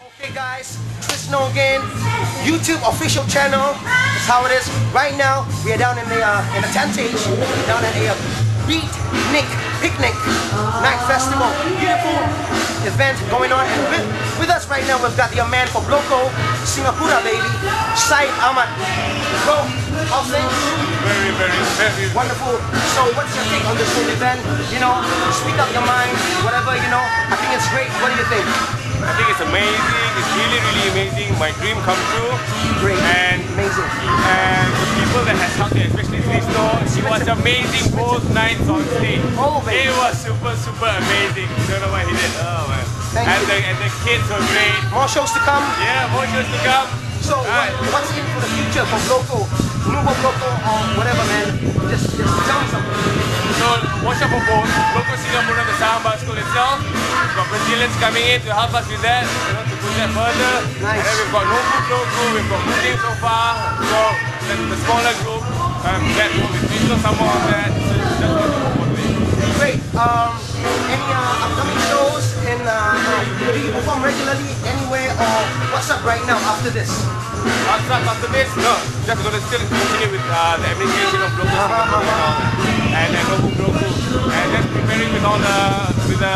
Okay guys, Trisno again, YouTube official channel. That's how it is. Right now, we are down in the uh, in a tentage, down at a uh, Beat Nick Picnic Night Festival. Beautiful event going on. And with, with us right now, we've got the man for Bloco, Singapura baby, Syed Ahmad. Bro, how's things? Very, very, very. Wonderful. So what's your take on this whole event? You know, speak up your mind, whatever, you know. I think it's great. What do you think? It's amazing. It's really, really amazing. My dream come true. Great. And Amazing. and the people that has helped me, especially Snow, she was amazing both nights on stage. Oh. It was super, super amazing. Don't know what he did. Oh man. Thank and you. the and the kids were great. More shows to come. Yeah, more shows to come. So Right. what, what's in for the future for Bloco? Nubo Bloco or um, whatever man. Just just tell me something. So watch out for both. Bloco Singapura and the Samba School itself. Brazilians coming in to help us with that, you know, to push that further. Nice. And then we've got Nobu Local, we've got Moving so far. So the, the smaller group, um, that group is still somewhere on that. So just want to. Great. Um any uh, upcoming shows in uh, do you perform regularly anywhere or what's up right now after this? After, after this, no, just to still continue with uh, the administration of local Uh-huh, and all that. And then Nobu Local. And then preparing with all the, with the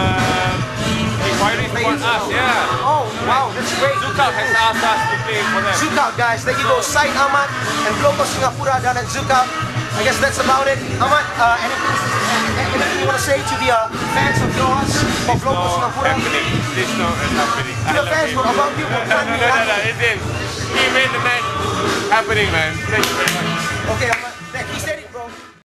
us, yeah. Oh wow, that's great. Zuka has asked us to play for them. ZoukOut guys, there you go. Syed Ahmad and Bloco Singapura down at ZoukOut. I guess that's about it. Ahmad, uh, anything, anything you want to say to the uh, fans of yours of Bloco no Singapura? happening. This no is happening. To the fans, bro, about you, bro. No, no, no, no, no, it's him. He made the match happening, man. Thank you very much. Okay, Ahmad.